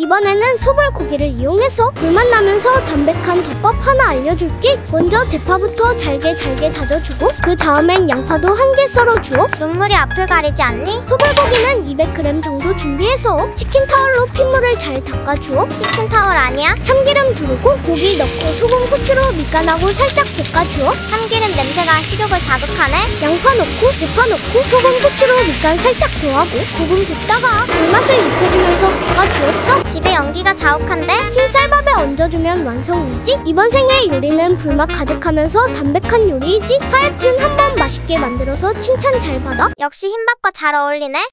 이번에는 소불고기를 이용해서 불맛 나면서 담백한 비법 하나 알려줄게. 먼저 대파부터 잘게 잘게 다져주고 그 다음엔 양파도 한 개 썰어주어 눈물이 앞을 가리지 않니? 소불고기는 200g 정도 준비해서 치킨 타월로 핏물을 잘 닦아주어 키친타월 아니야? 참기름 두르고 고기 넣고 소금 후추로 밑간하고 살짝 볶아주어 참기름 냄새가 식욕을 자극하네? 양파 넣고 대파 넣고 소금 후추로 밑간 살짝 더하고 조금 입혀주면서 연기가 자욱한데? 흰 쌀밥에 얹어주면 완성이지 이번 생의 요리는 불맛 가득하면서 담백한 요리이지 하여튼 한번 맛있게 만들어서 칭찬 잘 받아 역시 흰밥과 잘 어울리네?